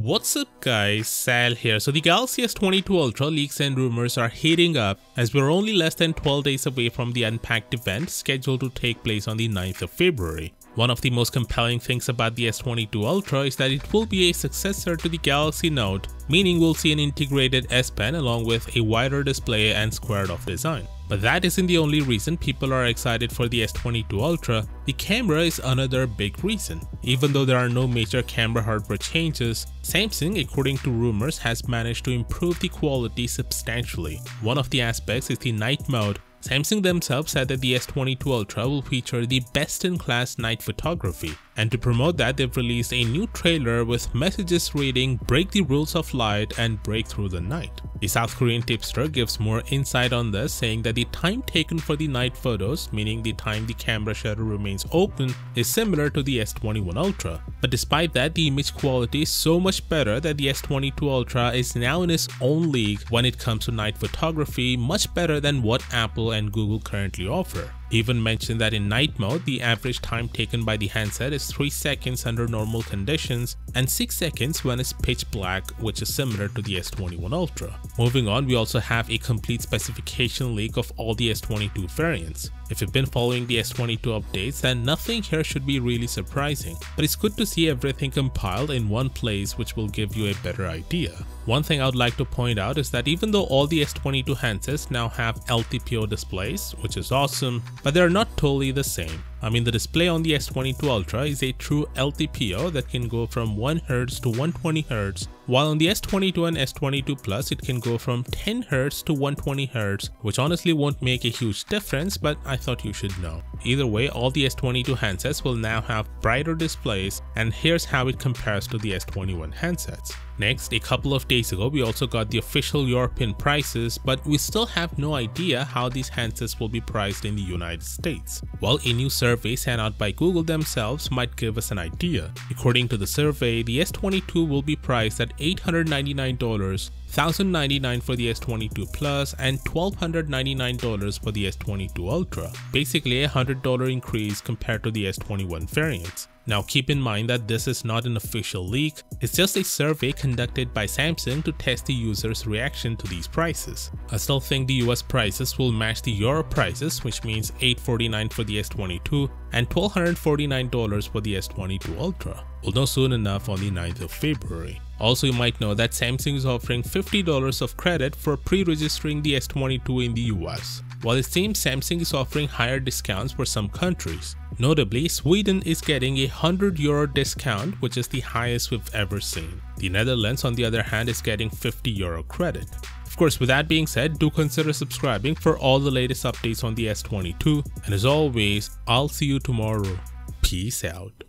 What's up guys, Sal here. So the Galaxy S22 Ultra leaks and rumors are heating up as we're only less than 12 days away from the Unpacked event scheduled to take place on the 9th of February. One of the most compelling things about the S22 Ultra is that it will be a successor to the Galaxy Note, meaning we'll see an integrated S Pen along with a wider display and squared off design. But that isn't the only reason people are excited for the S22 Ultra, the camera is another big reason. Even though there are no major camera hardware changes, Samsung according to rumors has managed to improve the quality substantially. One of the aspects is the night mode Samsung themselves said that the S22 Ultra will feature the best-in-class night photography, and to promote that they've released a new trailer with messages reading break the rules of light and break through the night. The South Korean tipster gives more insight on this saying that the time taken for the night photos, meaning the time the camera shutter remains open, is similar to the S21 Ultra. But despite that, the image quality is so much better that the S22 Ultra is now in its own league when it comes to night photography, much better than what Apple and Google currently offer. Even mentioned that in night mode, the average time taken by the handset is 3 seconds under normal conditions and 6 seconds when it's pitch black which is similar to the S21 Ultra. Moving on, we also have a complete specification leak of all the S22 variants. If you've been following the S22 updates, then nothing here should be really surprising, but it's good to see everything compiled in one place which will give you a better idea. One thing I would like to point out is that even though all the S22 handsets now have LTPO displays, which is awesome, but they're not totally the same. I mean the display on the S22 Ultra is a true LTPO that can go from 1Hz to 120Hz, while on the S22 and S22 Plus it can go from 10Hz to 120Hz, which honestly won't make a huge difference but I thought you should know. Either way, all the S22 handsets will now have brighter displays and here's how it compares to the S21 handsets. Next, a couple of days ago, we also got the official European prices, but we still have no idea how these handsets will be priced in the United States. Well, a new survey sent out by Google themselves might give us an idea. According to the survey, the S22 will be priced at $899 $1,099 for the S22 Plus and $1,299 for the S22 Ultra, basically a $100 increase compared to the S21 variants. Now keep in mind that this is not an official leak, it's just a survey conducted by Samsung to test the users' reaction to these prices. I still think the US prices will match the Euro prices which means $849 for the S22 and $1,249 for the S22 Ultra. We'll know soon enough on the 9th of February. Also, you might know that Samsung is offering $50 of credit for pre-registering the S22 in the US, while it seems Samsung is offering higher discounts for some countries. Notably, Sweden is getting a 100 euro discount, which is the highest we've ever seen. The Netherlands, on the other hand, is getting 50 euro credit. Of course, with that being said, do consider subscribing for all the latest updates on the S22, and as always, I'll see you tomorrow. Peace out.